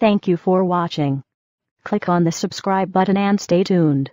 Thank you for watching. Click on the subscribe button and stay tuned.